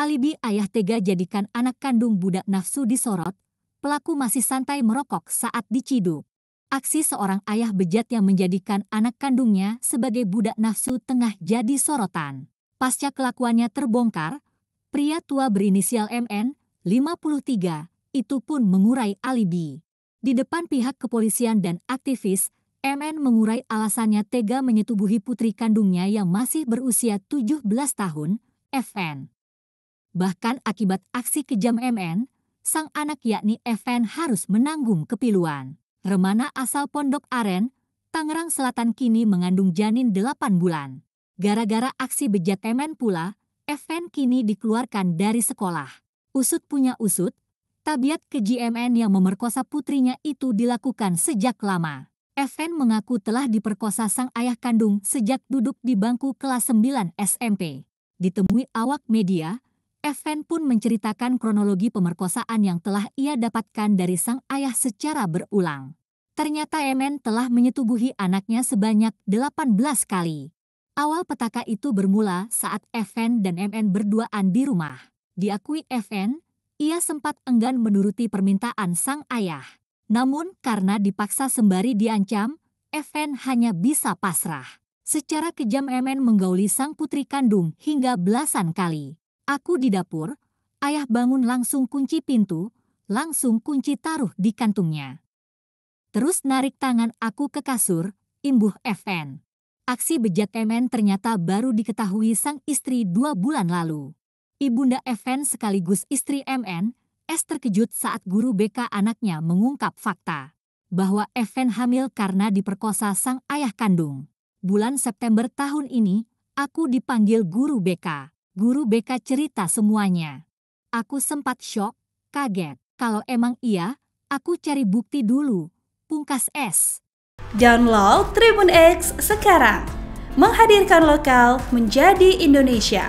Alibi ayah tega jadikan anak kandung budak nafsu disorot, pelaku masih santai merokok saat diciduk. Aksi seorang ayah bejat yang menjadikan anak kandungnya sebagai budak nafsu tengah jadi sorotan. Pasca kelakuannya terbongkar, pria tua berinisial MN, 53, itu pun mengurai alibi. Di depan pihak kepolisian dan aktivis, MN mengurai alasannya tega menyetubuhi putri kandungnya yang masih berusia 17 tahun, FN. Bahkan akibat aksi kejam MN, sang anak yakni FN harus menanggung kepiluan. Remana asal Pondok Aren, Tangerang Selatan kini mengandung janin 8 bulan. Gara-gara aksi bejat MN pula, FN kini dikeluarkan dari sekolah. Usut punya usut, tabiat keji MN yang memerkosa putrinya itu dilakukan sejak lama. FN mengaku telah diperkosa sang ayah kandung sejak duduk di bangku kelas 9 SMP. Ditemui awak media, Evan pun menceritakan kronologi pemerkosaan yang telah ia dapatkan dari sang ayah secara berulang. Ternyata Emen telah menyetubuhi anaknya sebanyak 18 kali. Awal petaka itu bermula saat Evan dan MN berduaan di rumah. Diakui Evan, ia sempat enggan menuruti permintaan sang ayah. Namun karena dipaksa sembari diancam, Evan hanya bisa pasrah. Secara kejam Emen menggauli sang putri kandung hingga belasan kali. Aku di dapur, ayah bangun langsung kunci pintu, langsung kunci taruh di kantungnya. Terus narik tangan aku ke kasur, imbuh FN. Aksi bejat Emen ternyata baru diketahui sang istri dua bulan lalu. Ibunda FN sekaligus istri MN, S terkejut saat guru BK anaknya mengungkap fakta bahwa FN hamil karena diperkosa sang ayah kandung. Bulan September tahun ini, aku dipanggil guru BK. Guru BK cerita semuanya. Aku sempat shock, kaget. Kalau emang iya, aku cari bukti dulu. Pungkas S. Download Tribun X sekarang. Menghadirkan lokal menjadi Indonesia.